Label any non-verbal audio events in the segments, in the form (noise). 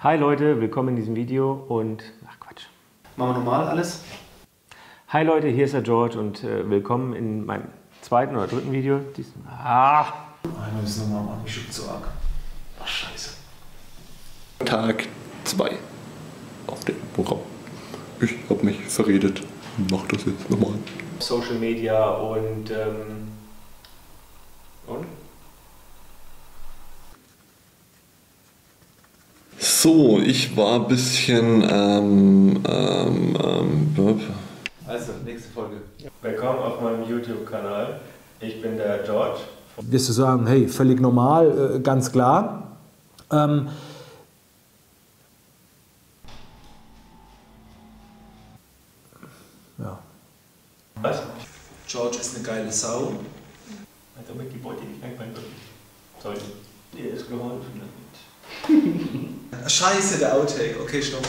Hi Leute, willkommen in diesem Video und ach Quatsch. Machen wir normal alles? Hi Leute, hier ist der George und äh, willkommen in meinem zweiten oder dritten Video. Dies, ah, Einmal müssen wir nochmal machen, ich zu arg. Ach, scheiße. Tag 2 auf dem Programm. Ich habe mich verredet und mache das jetzt nochmal. Social Media und ähm, So, ich war ein bisschen. Ähm, ähm, ähm, Also, nächste Folge. willkommen auf meinem YouTube-Kanal. Ich bin der George. wirst du sagen, hey, völlig normal, äh, ganz klar. Ähm, ja. Was? George ist eine geile Sau. Also mit die Beute nicht mein Sorry. Dir ist geholfen damit. (laughs) Scheiße, der Outtake. Okay, stopp.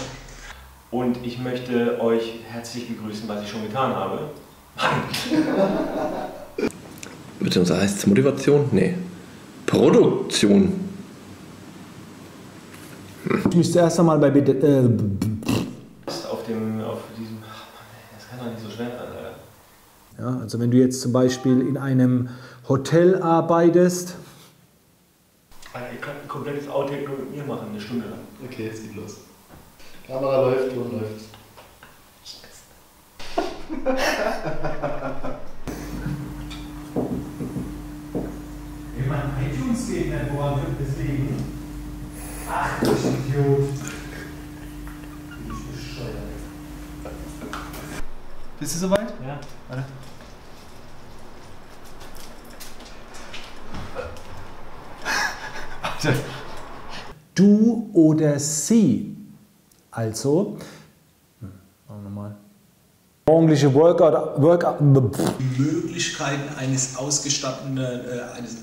Und ich möchte euch herzlich begrüßen, was ich schon getan habe. (laughs) beziehungsweise heißt es Motivation? Nee. Produktion. Ich müsste erst einmal bei bitte. Äh, Auf dem, auf diesem, ach Mann, das kann doch nicht so schwer sein, Alter. ja, also wenn du jetzt zum Beispiel in einem Hotel arbeitest, Alter, ich kann ein komplettes Outtake nur mit mir machen, eine Stunde lang. Okay, jetzt geht los. Kamera läuft, Ton läuft. In meinem iTunes geht nicht, woran wird das liegen? Ach, du Idiot. Bin ich bescheuert. Bist du soweit? Ja. Warte. Du oder sie. Also, hm, machen wir mal. Morgendliche Workout, Workout. Möglichkeiten eines ausgestatteten, äh, eines.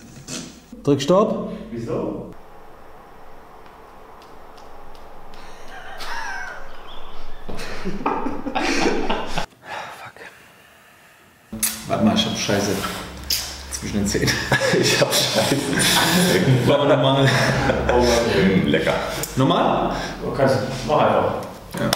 drück Stopp. Wieso? (laughs) Warte mal, ich hab Scheiße. Zwischen den Zähnen. (laughs) Ich hab Scheiße. Machen wir nochmal. (laughs) Lecker. Normal? Du kannst, mach einfach. Ja.